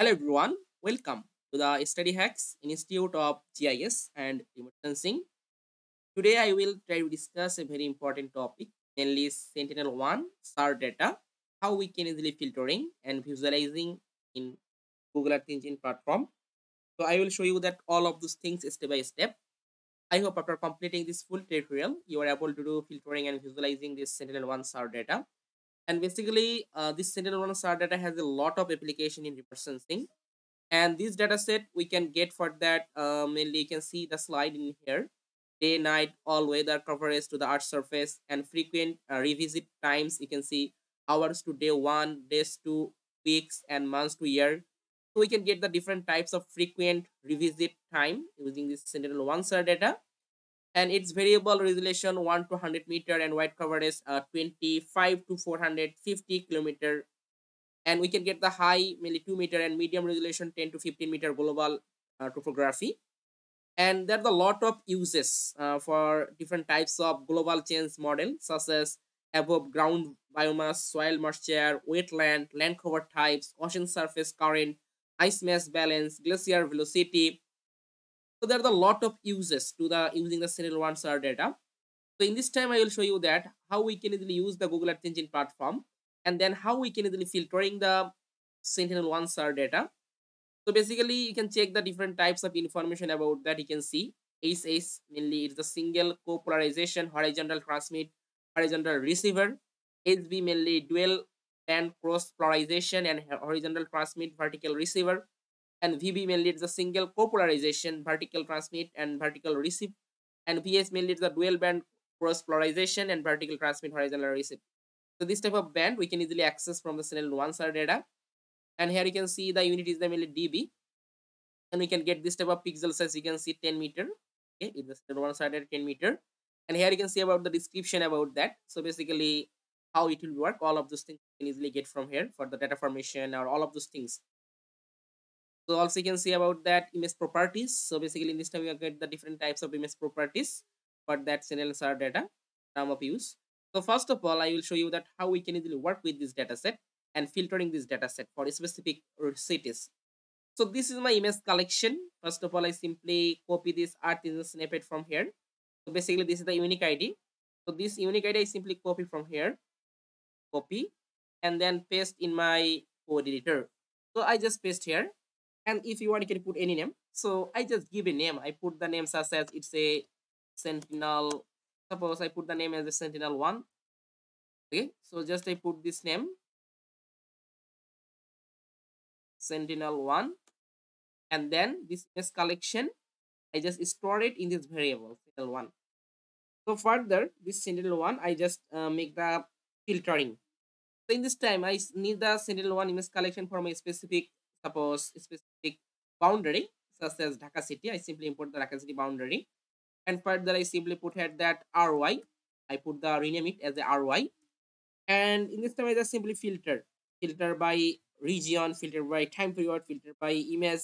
Hello everyone, welcome to the Study Hacks Institute of GIS and Remote Sensing. Today I will try to discuss a very important topic, mainly Sentinel-1 SAR data, how we can easily filtering and visualizing in Google Earth Engine platform. So I will show you that all of those things step by step. I hope after completing this full tutorial, you are able to do filtering and visualizing this Sentinel-1 SAR data and basically uh, this sentinel-1 SAR data has a lot of application in remote sensing and this data set we can get for that uh, mainly you can see the slide in here. Day night all weather coverage to the earth surface and frequent uh, revisit times. You can see hours to day one days to weeks and months to year. So we can get the different types of frequent revisit time using this sentinel-1 SAR data and its variable resolution 1 to 100 meter and wide coverage uh, 25 to 450 kilometer. And we can get the high mainly 2 meter and medium resolution 10 to 15 meter global uh, topography. And there's a lot of uses uh, for different types of global change model such as above ground biomass soil moisture wetland land cover types ocean surface current ice mass balance glacier velocity so there are a lot of uses to the using the Sentinel-1 SAR data. So in this time, I will show you that how we can easily use the Google Earth Engine platform and then how we can easily filtering the Sentinel-1 SAR data. So basically, you can check the different types of information about that. You can see SS mainly it's the single co-polarization horizontal transmit horizontal receiver. HV mainly dual band cross polarization and horizontal transmit vertical receiver and VV mainly it's a single copolarization, vertical transmit and vertical receive, and VH mainly it's a dual band cross polarization and vertical transmit horizontal receive. So this type of band we can easily access from the Sentinel-1 SAR data. And here you can see the unit is the mainly dB. And we can get this type of pixel size, you can see 10 meter. Okay, in the Sentinel-1 SAR data 10 meter. And here you can see about the description about that. So basically how it will work, all of those things you can easily get from here for the data formation or all of those things so also you can see about that image properties. So basically in this time we get the different types of image properties for that SAR data term of use. So first of all, I will show you that how we can easily work with this data set and filtering this data set for specific cities. So this is my image collection. First of all, I simply copy this art in snippet from here. So basically this is the unique ID. So this unique ID I simply copy from here, copy, and then paste in my code editor. So I just paste here and if you want you can put any name. So i just give a name. I put the name such as it's a sentinel. Suppose i put the name as a sentinel one. Okay so just i put this name. Sentinel one. And then this is collection i just store it in this variable sentinel one. So further this sentinel one i just uh, make the filtering. So in this time i need the sentinel one image collection for my specific suppose boundary such as Dhaka city, I simply import the Dhaka city boundary. And further, I simply put here that RY. I put the rename it as the RY. And in this time, I just simply filter. Filter by region, filter by time period, filter by image,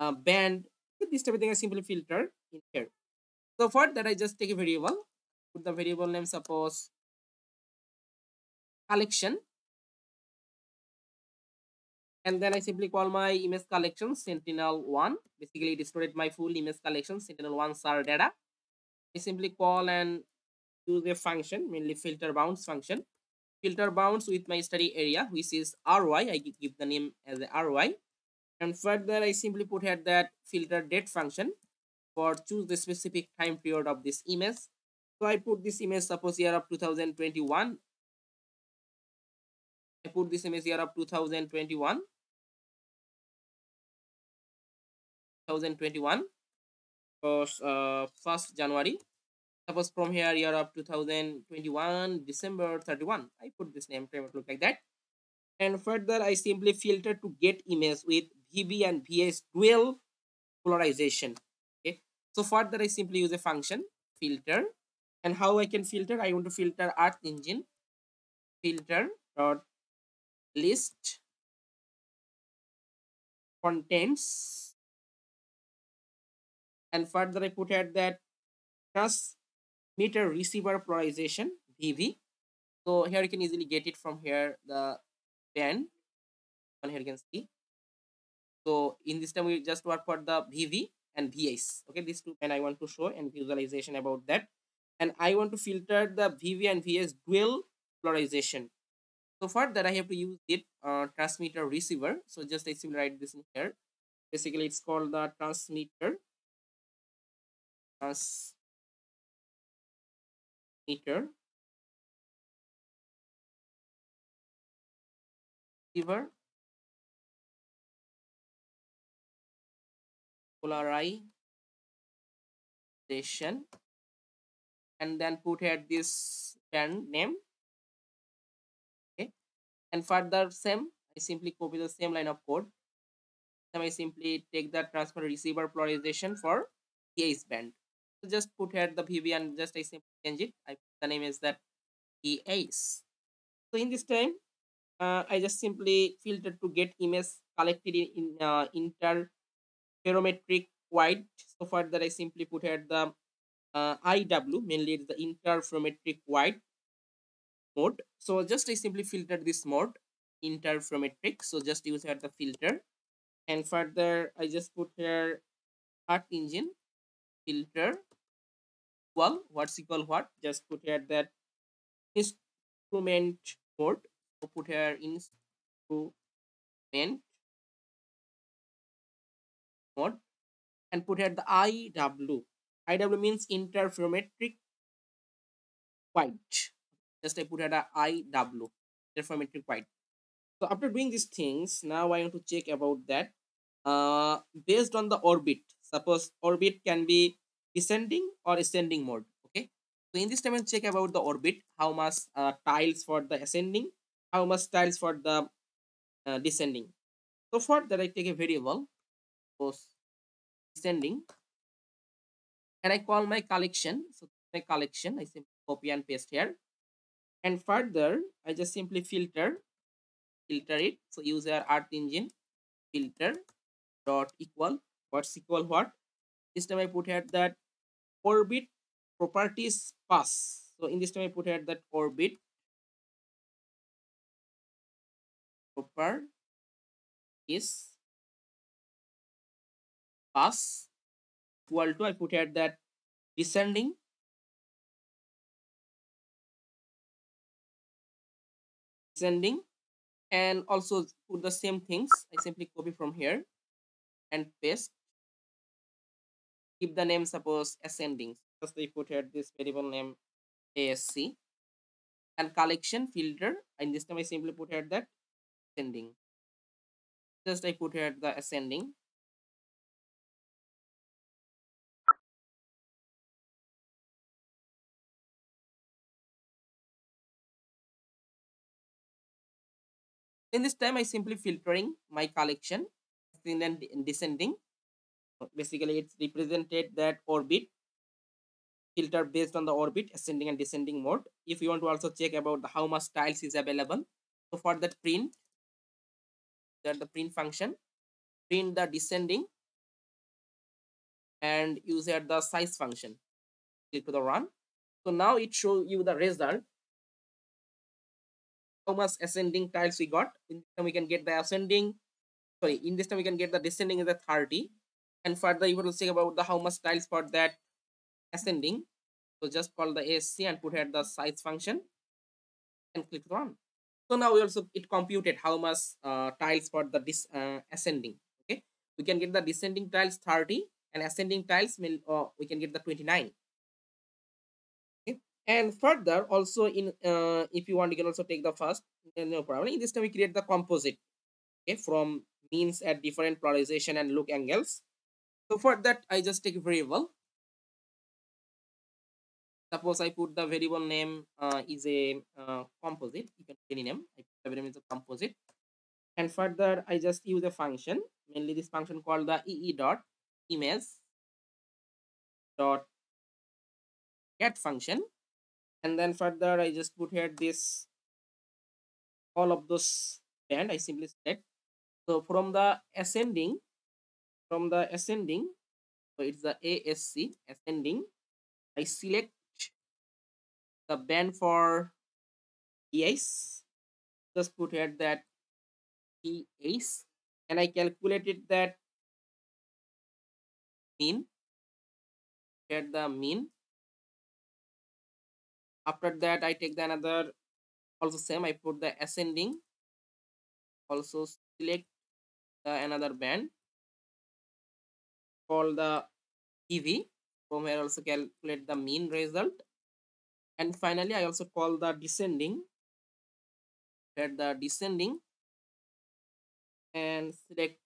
uh, band. This type of thing I simply filter in here. So for that, I just take a variable. Put the variable name, suppose collection and then I simply call my image collection sentinel1 basically it stored my full image collection sentinel1 SAR data. I simply call and use a function mainly filter bounds function. Filter bounds with my study area which is ry I give the name as a ry and further I simply put here that filter date function for choose the specific time period of this image. So I put this image suppose year of 2021 I put this image year of 2021 2021 was uh, 1st January. Suppose from here year of 2021 December 31. I put this name frame look like that. And further I simply filter to get image with VV and VH dual polarization. Okay. So further I simply use a function filter. And how I can filter? I want to filter Earth Engine filter dot list contains and further I put at that transmitter receiver polarization VV. So here you can easily get it from here the band and here you can see So in this time we just work for the VV and VH. Okay, these two and I want to show and visualization about that. And I want to filter the VV and VH dual polarization. So for that I have to use it uh, transmitter receiver. So just I simply write this in here. Basically it's called the transmitter. Transmitter receiver polarization. And then put here this band name. Okay. And further same i simply copy the same line of code. Then i simply take the transfer receiver polarization for EAS band just put here the vv and just i simply change it i the name is that EAS so in this time uh, i just simply filter to get image collected in, in uh, inter ferrometric white. So far that I simply put here the uh, IW, mainly it's the interferometric wide mode. So just I simply filter this mode, interferometric. So just use here the filter. And further, I just put here Earth Engine filter well what's equal what just put here that instrument mode so put here instrument mode and put here the IW. IW means interferometric wide. Just I put here the IW, interferometric wide. So after doing these things, now I want to check about that. Uh, based on the orbit, suppose orbit can be descending or ascending mode. Okay. So in this time, check about the orbit, how much uh, tiles for the ascending, how much tiles for the uh, descending. So for that, I take a variable suppose descending and I call my collection. So my collection, I simply copy and paste here. And further, I just simply filter, filter it. So use our Earth Engine filter dot equal what's equal what. This time I put here that orbit properties pass. So in this time I put here that orbit proper is pass equal to I put here that descending descending and also put the same things I simply copy from here and paste keep the name suppose ascending. Just I put here this variable name ASC and collection filter. And this time I simply put here that ascending. Just I put here the ascending. In this time, I simply filtering my collection and descending. Basically, it's represented that orbit filter based on the orbit ascending and descending mode. If you want to also check about the, how much tiles is available, so for that print, that the print function, print the descending and use here the size function. Click to the run. So now it show you the result how much ascending tiles we got. In this time we can get the ascending, sorry, in this time we can get the descending is a 30. And further you will say about the how much tiles for that ascending. So just call the ASC and put here the size function and click run. So now we also it computed how much uh, tiles for the dis, uh, ascending. Okay, we can get the descending tiles 30 and ascending tiles will uh, we can get the 29 and further also in uh, if you want you can also take the first no problem in this time we create the composite okay from means at different polarization and look angles so for that i just take a variable. Suppose i put the variable name uh, is a uh, composite. You can any name. I put the variable is a composite. And further i just use a function mainly this function called the ee dot image dot get function. And then further I just put here this all of those band. I simply select. So from the ascending from the ascending so it's the ASC ascending. I select the band for ES just put here that ES and I calculated that mean get the mean. After that I take the another also same I put the ascending. Also select the another band call the EV from here also calculate the mean result. And finally I also call the descending get the descending and select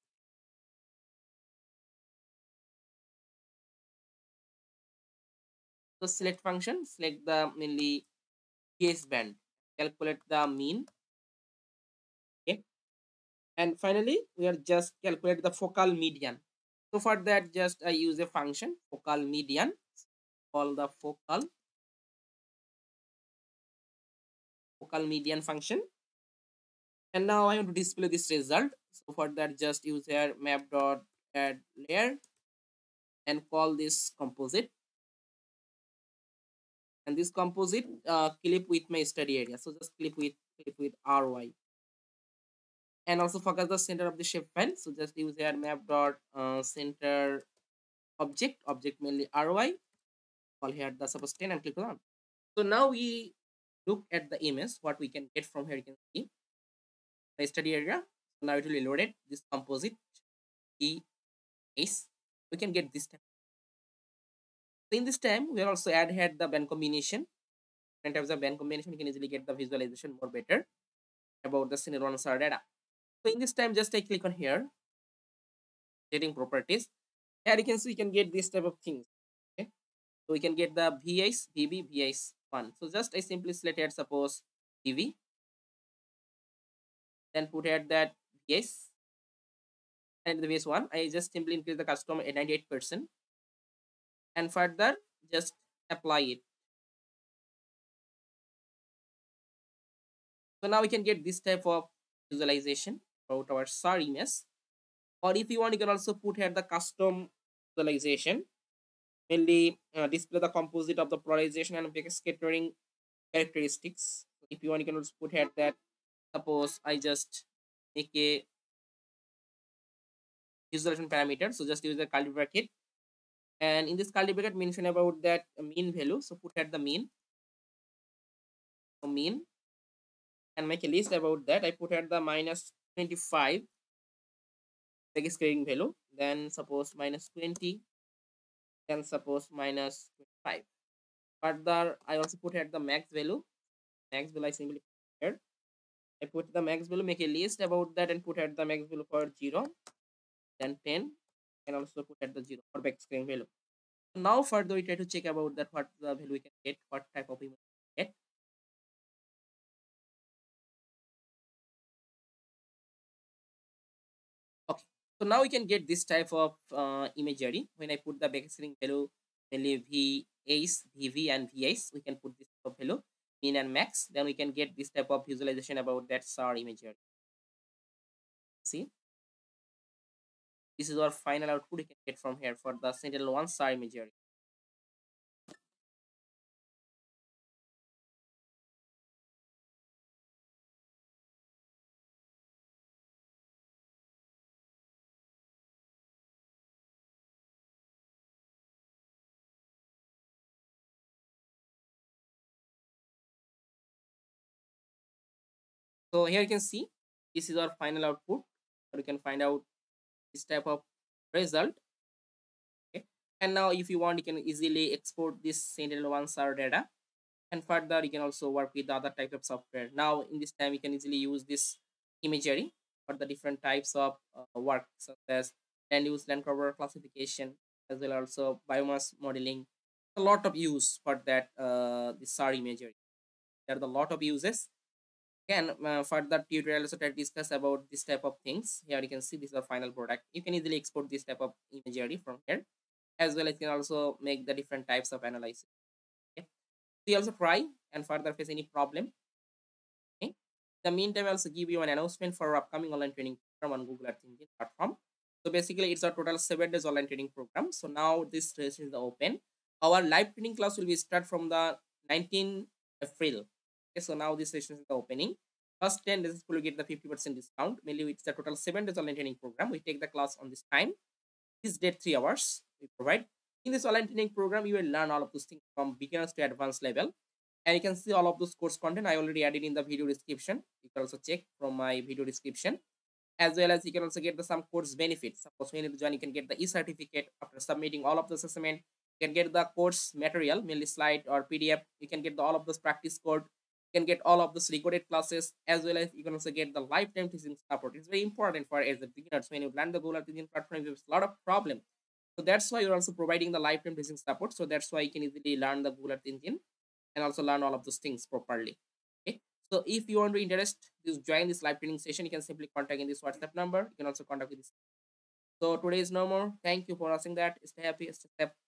the select function select the mainly case band calculate the mean. Okay. And finally we are just calculate the focal median so for that just i use a function focal median call the focal focal median function. And now i want to display this result. So for that just use here map dot add layer and call this composite. And this composite uh, clip with my study area. So just clip with clip with ry and also focus the center of the shape file so just use here map dot uh, center object object mainly ry call here the suppose 10 and click on so now we look at the image what we can get from here you can see the study area so now it will be loaded this composite e is we can get this type so in this time, we also add here the band combination. In terms of band combination, you can easily get the visualization more better about the scenario answer data. So in this time, just I click on here, setting properties. Here you can see you can get this type of things. Okay. So we can get the VIs, VB, VIs one. So just I simply select here suppose VV. Then put here that VS and the VS one. I just simply increase the custom at 98% and further just apply it. So now we can get this type of visualization about our SAR image. Or if you want, you can also put here the custom visualization. Mainly uh, display the composite of the polarization and scattering characteristics. If you want, you can also put here that suppose I just make a visualization parameter. So just use the curly bracket and in this curly bracket mention about that mean value so put at the mean so mean and make a list about that i put at the minus 25 like scaling value. Then suppose minus 20 then suppose minus 25 further i also put at the max value. Max value i simply put i put the max value make a list about that and put at the max value for 0 then 10 and also put at the zero for back screen value. Now further we try to check about that what the value we can get, what type of image so now we can get this type of uh, imagery. When I put the back screen value, mainly VAs, VV and VAs, we can put this type of value, min and max. Then we can get this type of visualization about that SAR imagery. See? This is our final output you can get from here for the Sentinel-1 SAR imagery. So here you can see this is our final output. Or you can find out this type of result. Okay. And now if you want you can easily export this sentinel-1 SAR data. And further you can also work with other type of software. Now in this time you can easily use this imagery for the different types of uh, work such as land use land cover classification as well also biomass modeling. A lot of use for that uh, the SAR imagery. There are a lot of uses can uh, further tutorial also try to discuss about this type of things here you can see this is the final product. You can easily export this type of imagery from here as well as you can also make the different types of analysis okay? You also try and further face any problem okay? The meantime I also give you an announcement for upcoming online training program on google earth engine platform. So basically it's a total seven days online training program. So now this registration is open. Our live training class will be start from the 19 april okay so now this session is the opening First 10 days will get the 50% discount. Mainly it's the total 7 days online training program. We take the class on this time. This date 3 hours we provide. In this online training program, you will learn all of those things from beginners to advanced level. And you can see all of those course content I already added in the video description. You can also check from my video description. As well as you can also get the some course benefits. Suppose when you join, you can get the e-certificate after submitting all of the assessment. You can get the course material, mainly slide or PDF. You can get the, all of those practice code can get all of those recorded classes as well as you can also get the lifetime teaching support. It's very important for as a beginners when you learn the Google teaching platform, there's a lot of problem. So that's why you're also providing the lifetime teaching support. So that's why you can easily learn the Google engine and also learn all of those things properly. Okay. So if you want to interest this join this live training session, you can simply contact in this WhatsApp number. You can also contact with this. So today is no more. Thank you for watching that. Stay happy, stay safe.